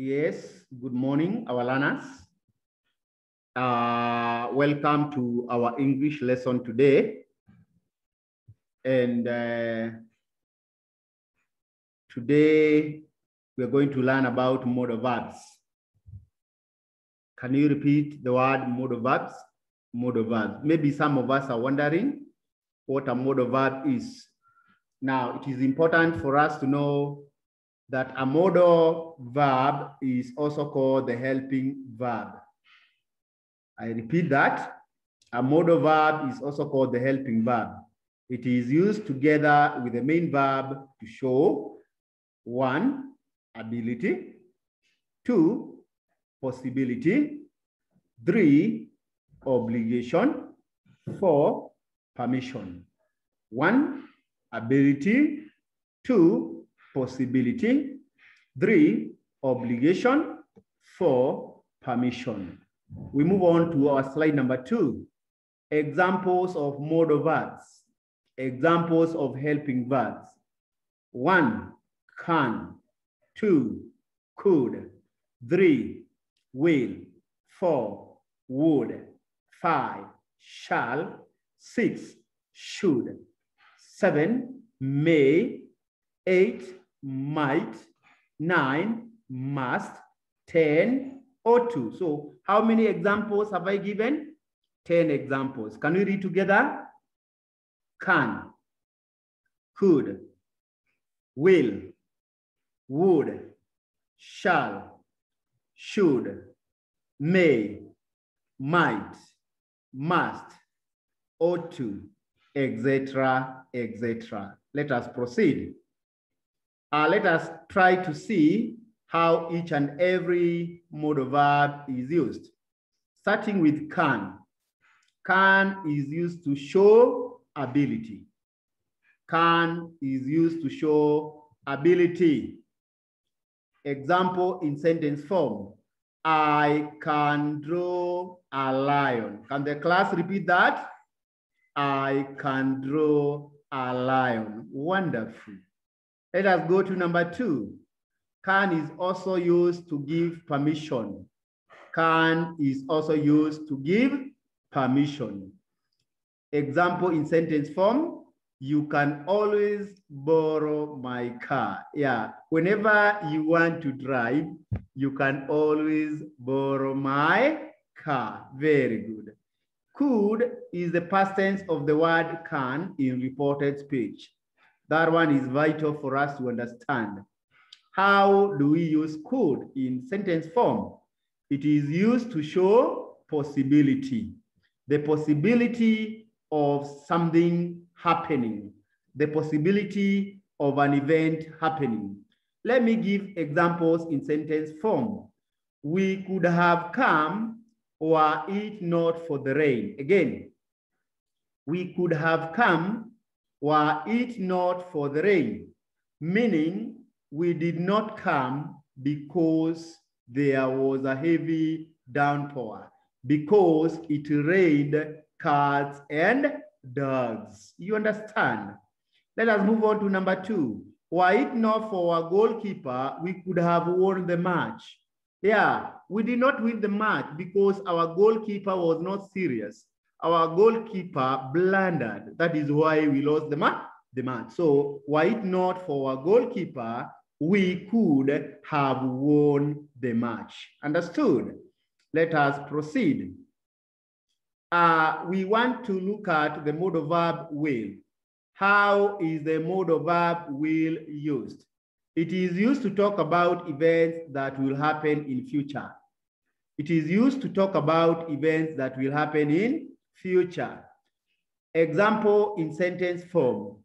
Yes, good morning, our learners. Uh, welcome to our English lesson today. And uh, today we're going to learn about modal verbs. Can you repeat the word modal verbs? Modal verbs. Maybe some of us are wondering what a modal verb is. Now, it is important for us to know that a modal verb is also called the helping verb. I repeat that. A modal verb is also called the helping verb. It is used together with the main verb to show one, ability, two, possibility, three, obligation, four, permission. One, ability, two, possibility, three, obligation, four, permission. We move on to our slide number two. Examples of modal verbs. Examples of helping verbs. One, can. Two, could. Three, will. Four, would. Five, shall. Six, should. Seven, may. Eight, might. Nine, must. Ten, ought to. So how many examples have I given? 10 examples. Can we read together? Can, could, will, would, shall, should, may, might, must, ought to, etc., etc. Let us proceed. Uh, let us try to see how each and every modal verb is used. Starting with can. Can is used to show ability. Can is used to show ability. Example in sentence form. I can draw a lion. Can the class repeat that? I can draw a lion. Wonderful. Let us go to number two. Can is also used to give permission. Can is also used to give permission. Example in sentence form, you can always borrow my car. Yeah, whenever you want to drive, you can always borrow my car. Very good. Could is the past tense of the word can in reported speech. That one is vital for us to understand. How do we use could in sentence form? It is used to show possibility, the possibility of something happening, the possibility of an event happening. Let me give examples in sentence form. We could have come were it not for the rain. Again, we could have come were it not for the rain, meaning we did not come because there was a heavy downpour, because it rained cats and dogs. You understand? Let us move on to number two. Were it not for our goalkeeper, we could have won the match. Yeah, we did not win the match because our goalkeeper was not serious. Our goalkeeper blundered. That is why we lost the match. The match. So, were it not for our goalkeeper, we could have won the match. Understood? Let us proceed. Uh, we want to look at the modal verb will. How is the modal verb will used? It is used to talk about events that will happen in future. It is used to talk about events that will happen in future. Example in sentence form.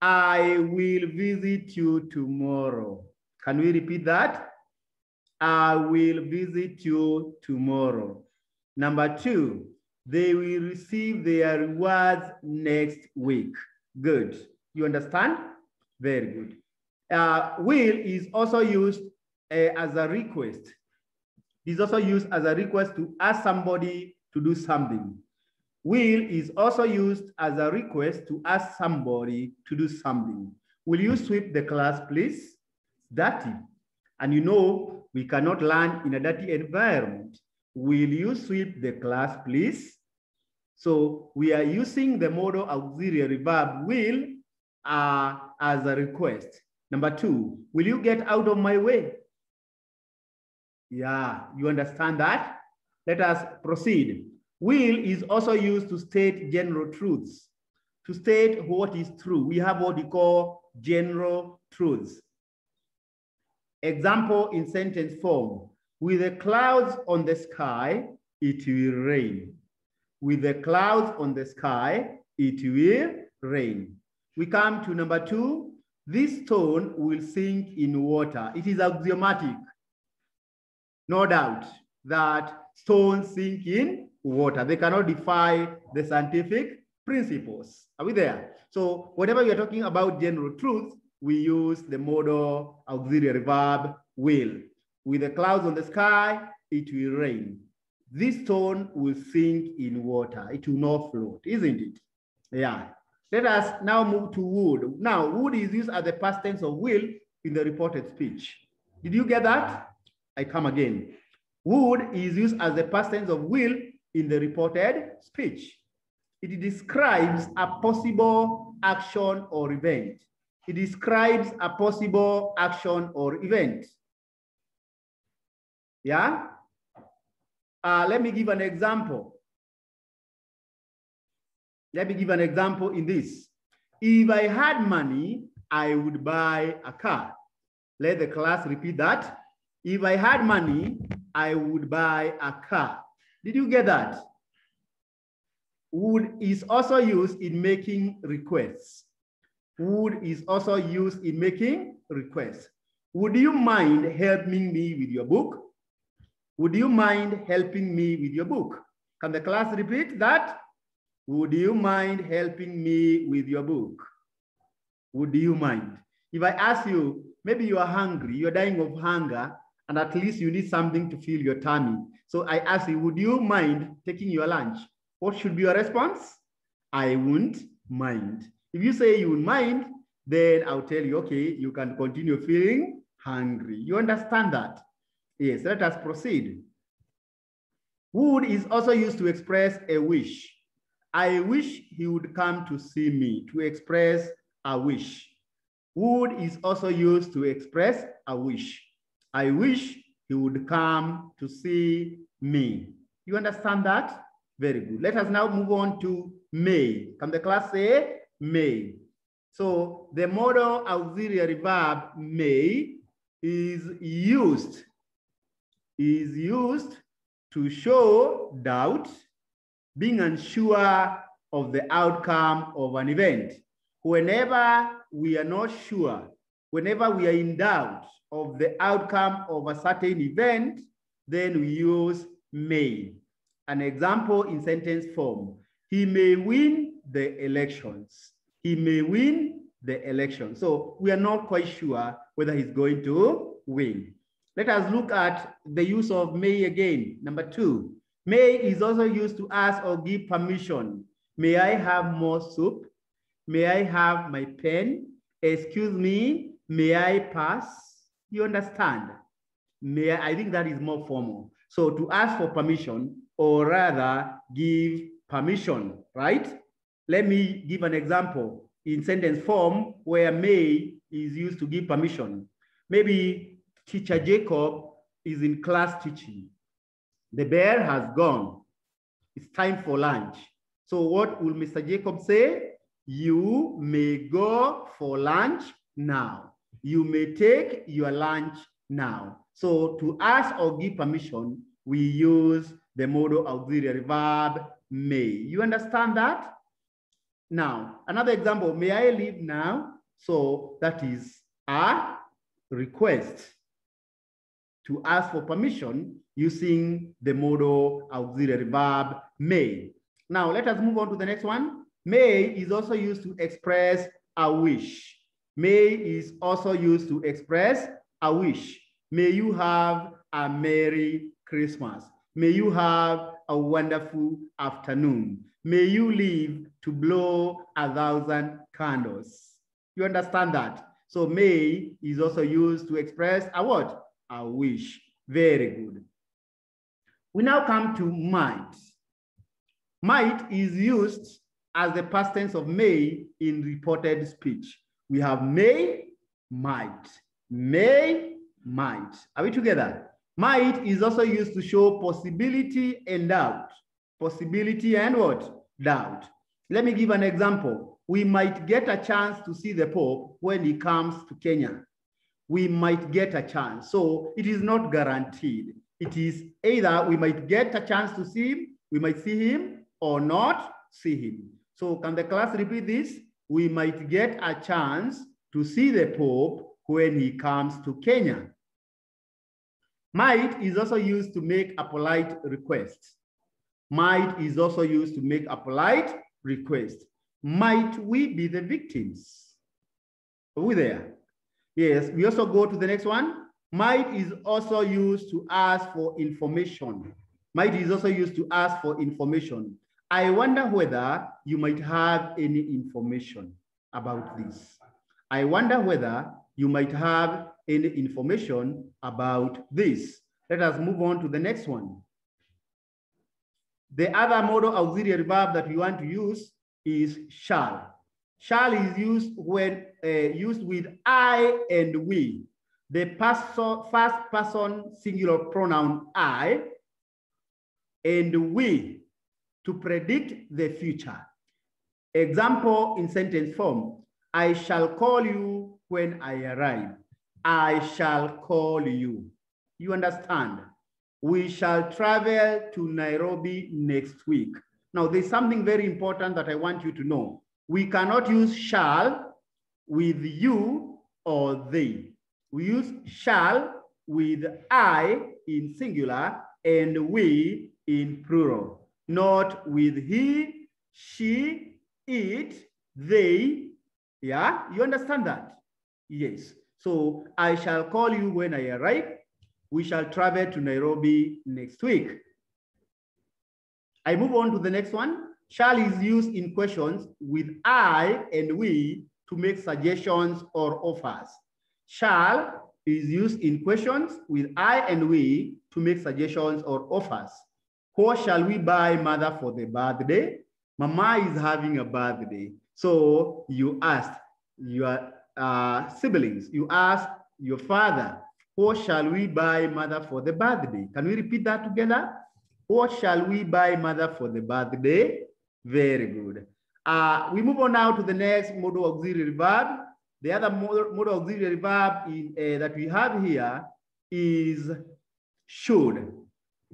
I will visit you tomorrow. Can we repeat that? I will visit you tomorrow. Number two, they will receive their rewards next week. Good. You understand? Very good. Uh, will is also used uh, as a request. It's also used as a request to ask somebody to do something. Will is also used as a request to ask somebody to do something. Will you sweep the class, please? Dirty. And you know, we cannot learn in a dirty environment. Will you sweep the class, please? So we are using the modal auxiliary verb will uh, as a request. Number two, will you get out of my way? Yeah, you understand that? Let us proceed. Will is also used to state general truths. To state what is true, we have what we call general truths. Example in sentence form, with the clouds on the sky, it will rain. With the clouds on the sky, it will rain. We come to number two, this stone will sink in water. It is axiomatic, no doubt, that stones sink in water. They cannot defy the scientific principles. Are we there? So whatever you're talking about general truths, we use the modal auxiliary verb will. With the clouds on the sky, it will rain. This stone will sink in water. It will not float, isn't it? Yeah. Let us now move to would. Now, would is used as the past tense of will in the reported speech. Did you get that? I come again. Would is used as the past tense of will in the reported speech. It describes a possible action or event. It describes a possible action or event. Yeah? Uh, let me give an example. Let me give an example in this. If I had money, I would buy a car. Let the class repeat that. If I had money, I would buy a car. Did you get that? Would is also used in making requests. Would is also used in making requests. Would you mind helping me with your book? Would you mind helping me with your book? Can the class repeat that? Would you mind helping me with your book? Would you mind? If I ask you, maybe you are hungry, you're dying of hunger, and at least you need something to fill your tummy. So I ask you, would you mind taking your lunch? What should be your response? I wouldn't mind. If you say you would mind, then I'll tell you, okay, you can continue feeling hungry. You understand that? Yes, let us proceed. Would is also used to express a wish. I wish he would come to see me, to express a wish. Would is also used to express a wish. I wish he would come to see me. You understand that? Very good. Let us now move on to may. Can the class say may? So the modal auxiliary verb may is used is used to show doubt, being unsure of the outcome of an event. Whenever we are not sure, whenever we are in doubt of the outcome of a certain event, then we use may. An example in sentence form, he may win the elections. He may win the election. So we are not quite sure whether he's going to win. Let us look at the use of may again. Number two, may is also used to ask or give permission. May I have more soup? May I have my pen? Excuse me, may I pass? You understand? May I, think that is more formal. So to ask for permission or rather give permission, right? Let me give an example in sentence form where may is used to give permission. Maybe Teacher Jacob is in class teaching. The bear has gone. It's time for lunch. So what will Mr. Jacob say? You may go for lunch now. You may take your lunch now. So to ask or give permission, we use the modal auxiliary verb may. You understand that? Now, another example, may I leave now? So that is a request to ask for permission using the modal auxiliary verb may. Now let us move on to the next one. May is also used to express a wish. May is also used to express a wish. May you have a Merry Christmas. May you have a wonderful afternoon. May you live to blow a thousand candles. You understand that? So may is also used to express a what? I wish. Very good. We now come to might. Might is used as the past tense of may in reported speech. We have may, might, may, might. Are we together? Might is also used to show possibility and doubt. Possibility and what? Doubt. Let me give an example. We might get a chance to see the Pope when he comes to Kenya. We might get a chance. So it is not guaranteed. It is either we might get a chance to see him, we might see him, or not see him. So can the class repeat this? We might get a chance to see the Pope when he comes to Kenya. Might is also used to make a polite request. Might is also used to make a polite request. Might we be the victims? Are we there? Yes, we also go to the next one. Might is also used to ask for information. Might is also used to ask for information. I wonder whether you might have any information about this. I wonder whether you might have any information about this. Let us move on to the next one. The other modal auxiliary verb that we want to use is shall. Shall is used when uh, used with I and we. The person, first person singular pronoun I and we to predict the future. Example in sentence form, I shall call you when I arrive. I shall call you. You understand? We shall travel to Nairobi next week. Now, there's something very important that I want you to know. We cannot use shall with you or they. We use shall with I in singular and we in plural, not with he, she, it, they. Yeah, you understand that? Yes. So I shall call you when I arrive. We shall travel to Nairobi next week. I move on to the next one. Shall is used in questions with I and we to make suggestions or offers. Shall is used in questions with I and we to make suggestions or offers. What shall we buy mother for the birthday? Mama is having a birthday. So you asked your uh, siblings, you ask your father, what shall we buy mother for the birthday? Can we repeat that together? What shall we buy mother for the birthday? Very good. Uh, we move on now to the next modal auxiliary verb. The other modal, modal auxiliary verb in, uh, that we have here is should.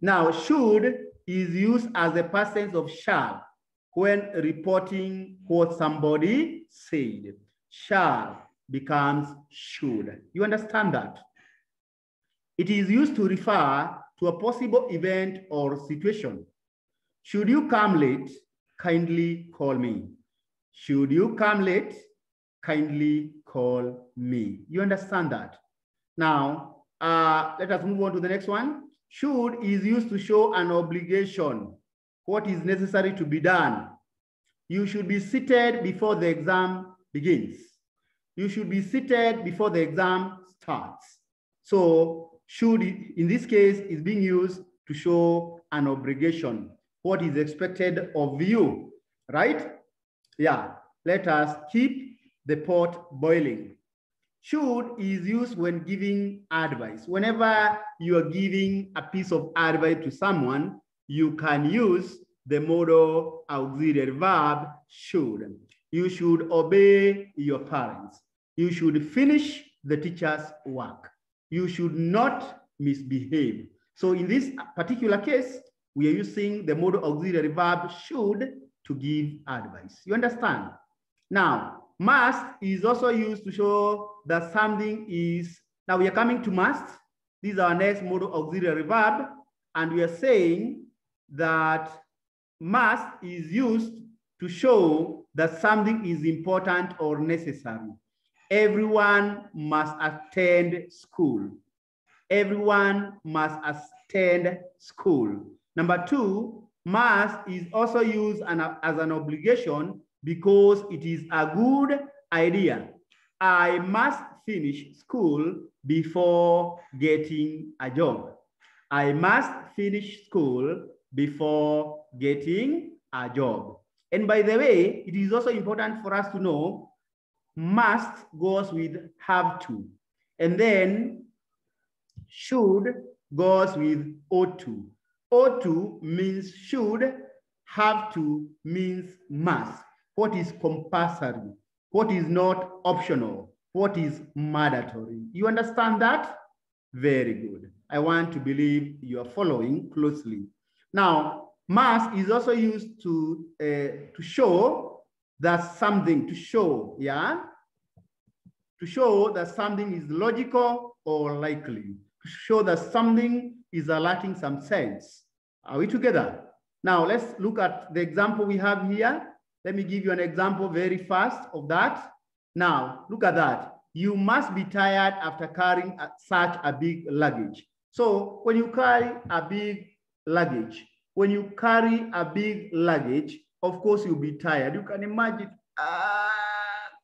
Now, should is used as a past tense of shall when reporting what somebody said. Shall becomes should. You understand that? It is used to refer to a possible event or situation. Should you come late, kindly call me. Should you come late, kindly call me. You understand that? Now, uh, let us move on to the next one. Should is used to show an obligation, what is necessary to be done. You should be seated before the exam begins. You should be seated before the exam starts. So should, in this case, is being used to show an obligation, what is expected of you, right? Yeah, let us keep the pot boiling. Should is used when giving advice. Whenever you are giving a piece of advice to someone, you can use the modal auxiliary verb should. You should obey your parents. You should finish the teacher's work. You should not misbehave. So in this particular case, we are using the modal auxiliary verb should to give advice. You understand? Now, must is also used to show that something is, now we are coming to must. This is our next modal auxiliary verb. And we are saying that must is used to show that something is important or necessary. Everyone must attend school. Everyone must attend school. Number two, must is also used as an obligation because it is a good idea. I must finish school before getting a job. I must finish school before getting a job. And by the way, it is also important for us to know must goes with have to. And then should goes with ought to. Ought to means should, have to means must. What is compulsory? What is not optional? What is mandatory? You understand that? Very good. I want to believe you are following closely. Now, must is also used to, uh, to show that something, to show, yeah? To show that something is logical or likely. To show that something is alerting some sense. Are we together? Now, let's look at the example we have here. Let me give you an example very fast of that. Now, look at that. You must be tired after carrying such a big luggage. So when you carry a big luggage, when you carry a big luggage, of course you'll be tired. You can imagine uh,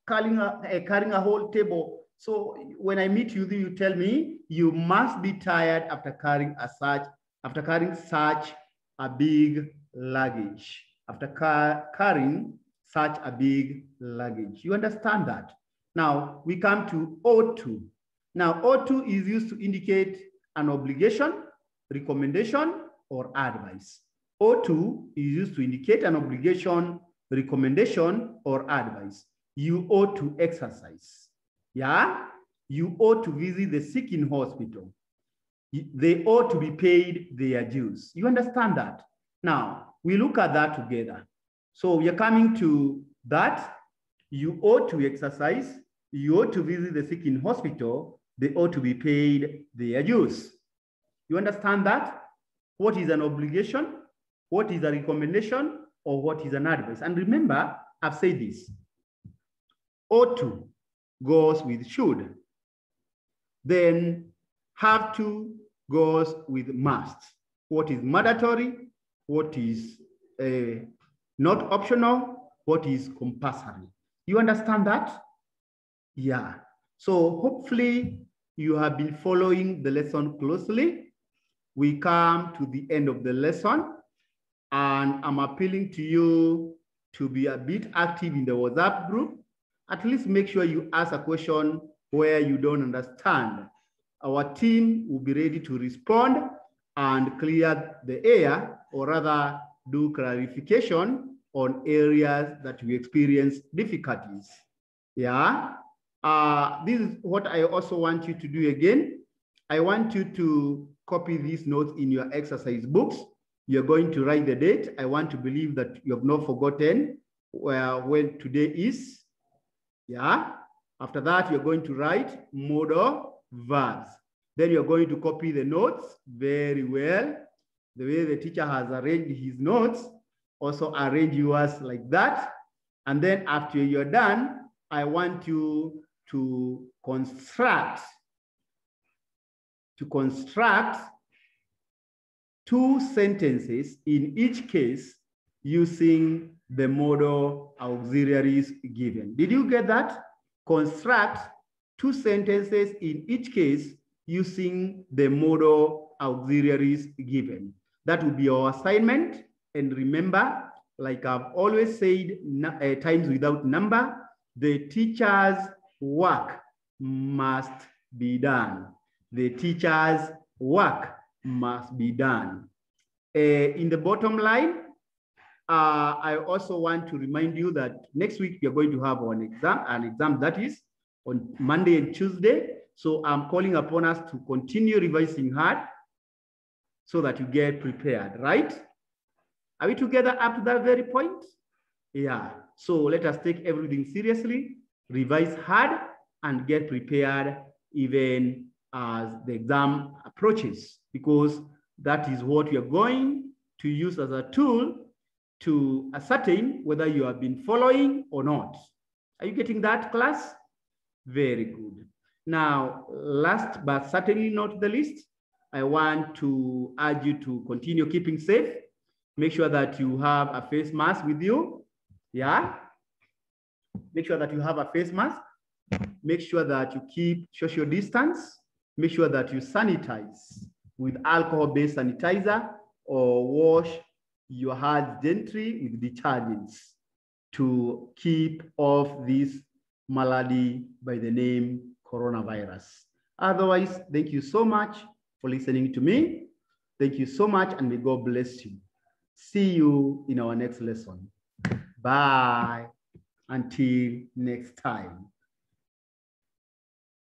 carrying, a, uh, carrying a whole table. So when I meet you, you tell me you must be tired after carrying a such, after carrying such a big luggage, after car carrying such a big luggage. You understand that? Now we come to ought to. Now ought to is used to indicate an obligation, recommendation, or advice. ought to is used to indicate an obligation, recommendation, or advice. You ought to exercise. Yeah? You ought to visit the sick in hospital. They ought to be paid their dues. You understand that? Now, we look at that together. So we are coming to that. You ought to exercise. You ought to visit the sick in hospital they ought to be paid their dues. You understand that? What is an obligation? What is a recommendation? Or what is an advice? And remember, I've said this. Ought to goes with should. Then have to goes with must. What is mandatory? What is uh, not optional? What is compulsory? You understand that? Yeah. So hopefully you have been following the lesson closely. We come to the end of the lesson and I'm appealing to you to be a bit active in the WhatsApp group. At least make sure you ask a question where you don't understand. Our team will be ready to respond and clear the air or rather do clarification on areas that we experience difficulties. Yeah, uh, this is what I also want you to do again. I want you to copy these notes in your exercise books. You're going to write the date. I want to believe that you have not forgotten where when today is. Yeah. After that, you're going to write modal verbs. Then you're going to copy the notes very well. The way the teacher has arranged his notes, also arrange yours like that. And then after you're done, I want you to construct to construct two sentences in each case using the modal auxiliaries given. Did you get that? Construct two sentences in each case using the modal auxiliaries given. That would be our assignment. And remember, like I've always said, uh, times without number, the teacher's work must be done. The teacher's work must be done. Uh, in the bottom line, uh, I also want to remind you that next week we are going to have an exam, an exam that is on Monday and Tuesday. So I'm calling upon us to continue revising hard so that you get prepared, right? Are we together up to that very point? Yeah. So let us take everything seriously revise hard and get prepared even as the exam approaches, because that is what you're going to use as a tool to ascertain whether you have been following or not. Are you getting that class? Very good. Now, last but certainly not the least, I want to urge you to continue keeping safe. Make sure that you have a face mask with you. Yeah, Make sure that you have a face mask. Make sure that you keep social distance. make sure that you sanitize with alcohol-based sanitizer or wash your hands gently with detergents to keep off this malady by the name coronavirus. Otherwise, thank you so much for listening to me. Thank you so much and may God bless you. See you in our next lesson. Bye. Until next time.